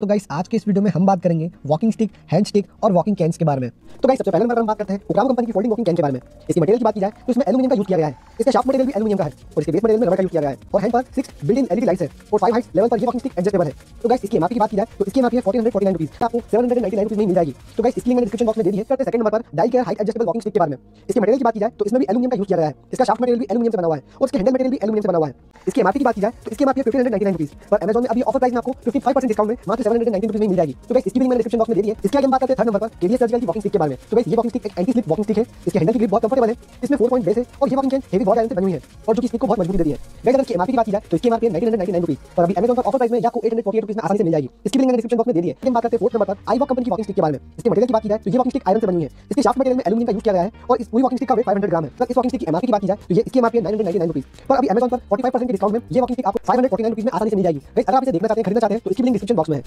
तो गाइस आज के इस वीडियो में हम बात करेंगे वॉकिंग स्टिक हैंड स्टिक और वॉकिंग कैंस के बारे में। तो गाइस सबसे पहले हम बात करते हैं कंपनी की फोल्डिंग वॉकिंग कैन के बारे में। इसकी मटेरियल की बात की जाए तो इसमें एल्यूमिनियम का यूज़ किया गया है। इसका शाफ्ट मटेरियल भी एल्यूमिनियम का है और इसके बेस मटेरियल में रबर का यूज़ किया गया है और हैंड पर six built in LED lights है और फाइव हाइट लेवल पर ये वॉकिंग स्टिक एडजस्टेबल है। तो गाइस इसकी एमआरपी की बात की जाए तो इसकी एमआरपी है fourteen hundred forty nine rupees आपको सेवन हंड्रेड नाइन्टी में मिल जाएगी। तो गाइस इसकी मैंने डिस्क्रिप्शन बॉक्स में दे दी है। करते सेकंड नंबर पर die care height adjustable walking stick के बारे में। इसके मटेरियल की बात की जाए तो इसमें भी एल्यूमिनियम का यूज़ किया गया है। इसका शाफ्ट मटेरियल भी एल्यूमिनियम से बना हुआ है और इसके हैंडल मटेरियल भी एल्यूमिनियम से बना हुआ है। इसकी एमआरपी की बात की जाए तो इसकी एमआरपी है fifteen hundred ninety nine rupees पर अमेजन में अभी ऑफ़र प्राइस में आपको फिफ्टी फाइव परसेंट डिस्काउंट में मात्र सेवन हंड्रेड नाइन्टी रुपीज़ में मिल जाएगी। तो गाइस इसकी भी मैंने डिस्क्रिप्शन बॉक्स में दे दी है। इसके आगे हम बात करते हैं थर्ड नंबर पर केवीएस सर्जिकल की वॉकिंग स्टिक के बारे में। तो गाइस ये वॉकिंग स्टिक एक एंटी स्लिप वॉकिंग स्टिक है। इसके हैंडल की ग्रिप बहुत कंफर्टेबल है। इसमें फोर पॉइंट बेस है और ये वॉकिंग चेन हेवी बहुत आयरन से बनी हुई है और जो कि स्टिक को बहुत मजबूती देती है। अगर इसकी एमआरपी की बात की जाए तो इसकी एमआरपी है पर अभी अमेजन पर ऑफ़र प्राइस में आपको एट हंड्रेड फोर्टी रुपीज़ में आसानी से मिल जाएगी। इसकी भी मैंने डिस्क्रिप्शन बॉक्स में दे दी है। हम बात करते हैं फोर्थ नंबर पर कंपनी की वॉकिंग स्टिक के बारे में। इसके मटेरियल की बात की जाए तो ये वॉकिंग स्टिक आयरन से बनी है। इसके शाफ्ट मटेरियल में का यूज़ किया गया है और इस पूरी वॉकिंग स्टिक का वेट फाइव हंड्रेड ग्राम है। इस वॉकिंग स्टिक की एमआरपी की बात की जाए तो ये इसकी एमआरपी है nine hundred ninety nine rupees पर अभी अमेजन पर फोर्टी फाइव परसेंट के डिस्काउंट में ये वॉकिंग स्टिक आपको five hundred forty nine rupees में आसानी से मिल जाएगी। अगर आप इसे देखना चाहते हैं, खरीदना चाहते हैं तो इसकी लिंक डिस्क्रिप्शन बॉक्स में है।